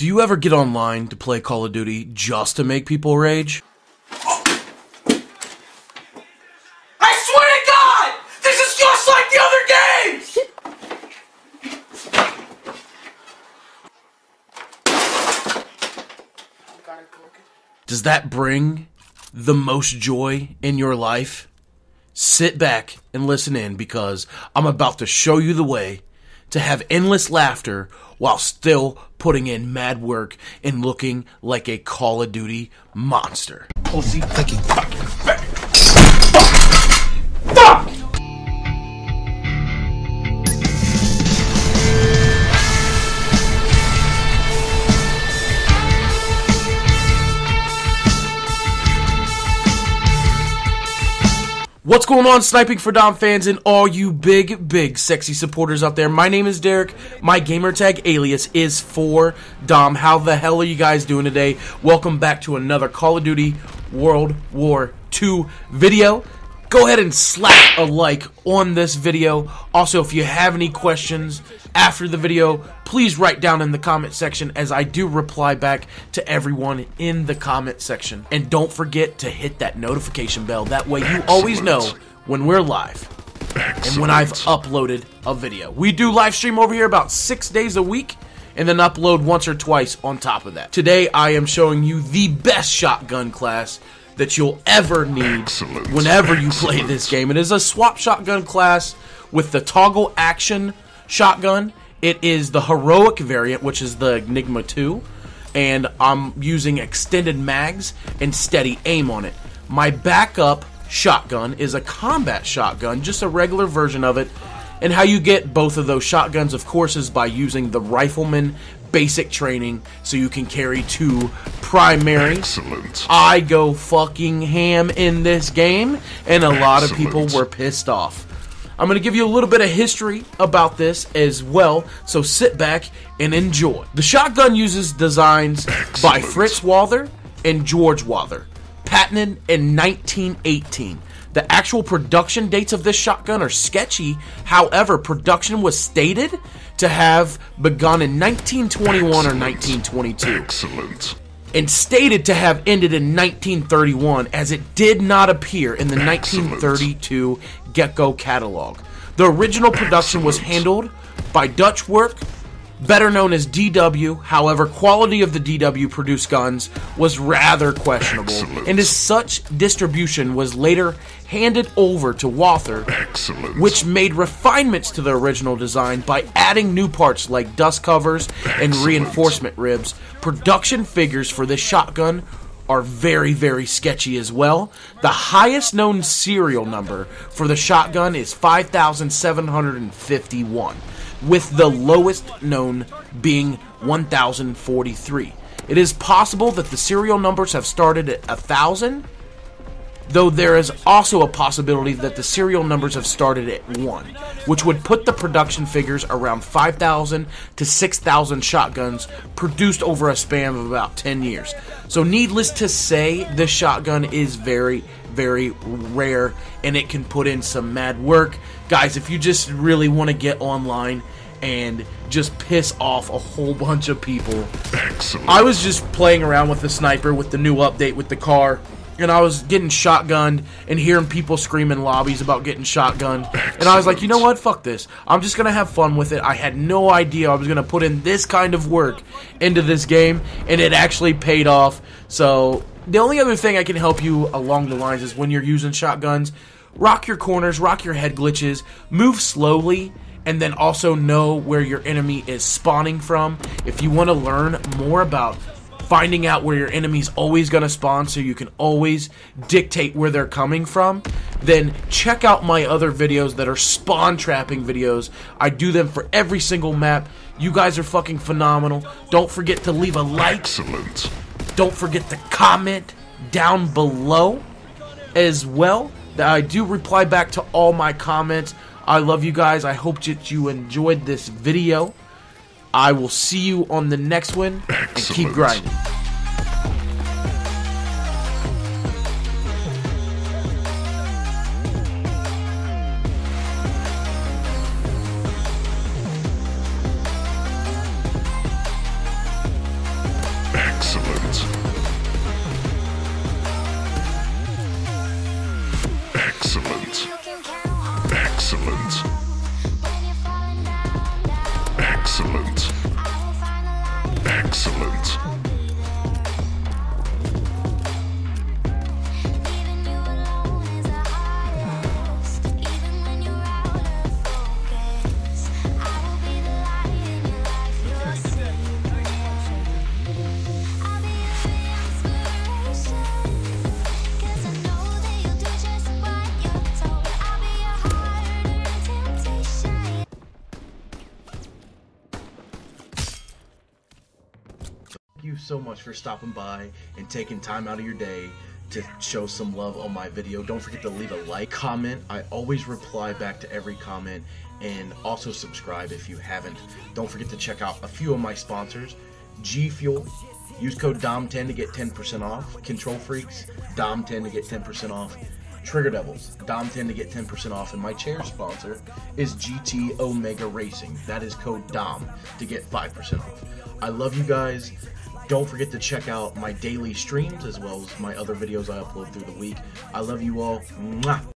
Do you ever get online to play Call of Duty just to make people rage? I swear to God, this is just like the other games! Does that bring the most joy in your life? Sit back and listen in because I'm about to show you the way to have endless laughter while still putting in mad work and looking like a Call of Duty monster. Oh, Pussy. Thank you. Fuck! What's going on, Sniping for Dom fans and all you big, big, sexy supporters out there? My name is Derek. My gamertag alias is for Dom. How the hell are you guys doing today? Welcome back to another Call of Duty World War II video. Go ahead and slap a like on this video. Also, if you have any questions after the video, please write down in the comment section as I do reply back to everyone in the comment section. And don't forget to hit that notification bell. That way you always know when we're live and when I've uploaded a video. We do live stream over here about six days a week and then upload once or twice on top of that. Today I am showing you the best shotgun class that you'll ever need Excellent. whenever you play this game. It is a swap shotgun class with the toggle action shotgun. It is the heroic variant, which is the Enigma 2, and I'm using extended mags and steady aim on it. My backup shotgun is a combat shotgun, just a regular version of it. And how you get both of those shotguns, of course, is by using the rifleman basic training so you can carry two primaries. Excellent. I go fucking ham in this game, and a lot of people were pissed off. I'm going to give you a little bit of history about this as well, so sit back and enjoy. The shotgun uses designs by Fritz Walther and George Walther, patented in 1918. The actual production dates of this shotgun are sketchy. However, production was stated to have begun in 1921 or 1922 Excellent. and stated to have ended in 1931 as it did not appear in the Excellent. 1932 Geco catalog. The original production was handled by Deutsche Werke, better known as DW. However, quality of the DW produced guns was rather questionable, Excellent. and as such, distribution was later handed over to Walther, Excellent. which made refinements to the original design by adding new parts like dust covers and reinforcement ribs. Production figures for this shotgun are very, very sketchy as well. The highest known serial number for the shotgun is 5,751, with the lowest known being 1,043. It is possible that the serial numbers have started at 1,000 though there is also a possibility that the serial numbers have started at 1, which would put the production figures around 5,000 to 6,000 shotguns produced over a span of about 10 years. So, needless to say, this shotgun is very, very rare and it can put in some mad work. Guys, if you just really want to get online and just piss off a whole bunch of people, Excellent. I was just playing around with the sniper with the new update with the car, and I was getting shotgunned and hearing people scream in lobbies about getting shotgunned. And I was like, you know what? Fuck this. I'm just gonna have fun with it. I had no idea I was gonna put in this kind of work into this game, and it actually paid off. So the only other thing I can help you along the lines is when you're using shotguns, rock your corners, rock your head glitches, move slowly and then also know where your enemy is spawning from. If you want to learn more about finding out where your enemy's always going to spawn so you can always dictate where they're coming from, then check out my other videos that are spawn trapping videos. I do them for every single map. You guys are fucking phenomenal. Don't forget to leave a like. Excellent. Don't forget to comment down below as well. That I do reply back to all my comments. I love you guys. I hope that you enjoyed this video. I will see you on the next one and keep grinding. Excellent. Excellent. Excellent. Excellent. So much for stopping by and taking time out of your day to show some love on my video. Don't forget to leave a like, comment. I always reply back to every comment and also subscribe if you haven't. Don't forget to check out a few of my sponsors. G Fuel. Use code DOM10 to get 10% off. Kontrol Freeks, DOM10 to get 10% off. Trigger Devils, Dom10 to get 10% off, and my chair sponsor is GT Omega Racing. That is code DOM to get 5% off. I love you guys. Don't forget to check out my daily streams as well as my other videos I upload through the week. I love you all. Mwah.